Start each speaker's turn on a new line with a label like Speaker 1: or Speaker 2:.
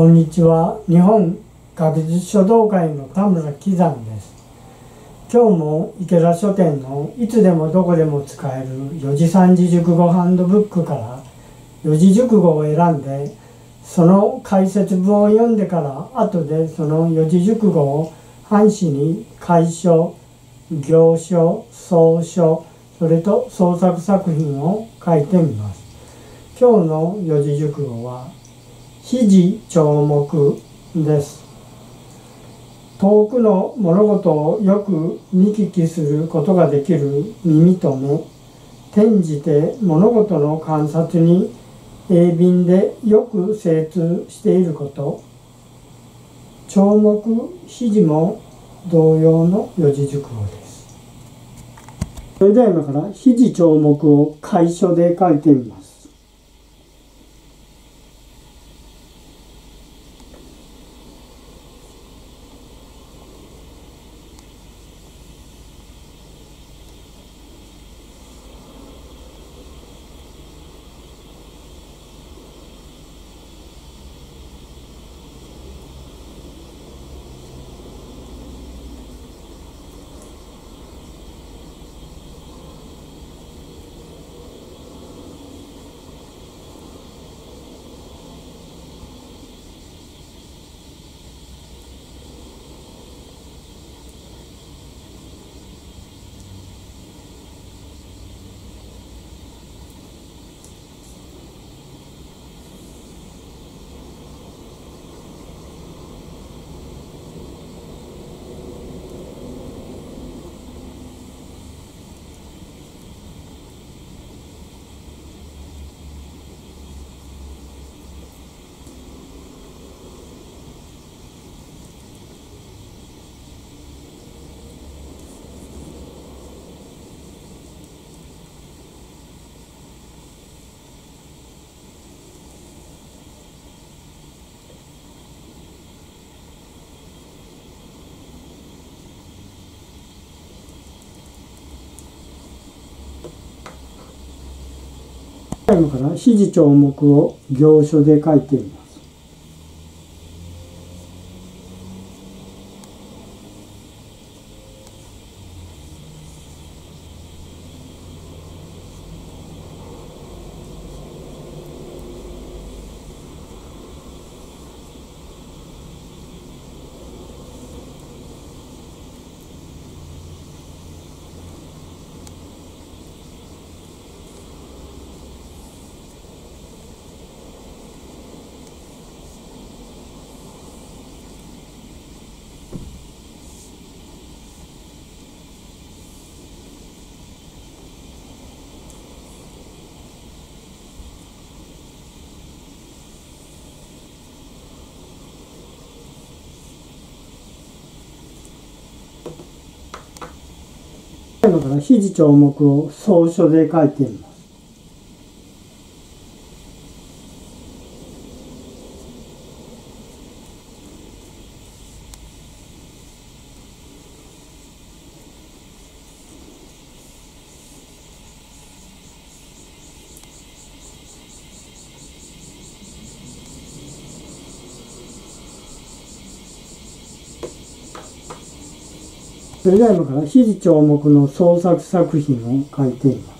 Speaker 1: こんにちは。日本学術書道会の田村喜山です。今日も池田書店のいつでもどこでも使える四字三字熟語ハンドブックから四字熟語を選んでその解説文を読んでから後でその四字熟語を半紙に楷書行書草書それと創作作品を書いてみます。今日の四字熟語は肘聴目です。遠くの物事をよく見聞きすることができる耳と目。転じて物事の観察に鋭敏でよく精通していること。聴目肘も同様の四字熟語です。それでは今から肘聴目を楷書で書いてみます。最後かな？指示帳目を行書で書いています。だから肘長目を草書で書いてるの。それでは今から指示帳目の創作作品を書いています。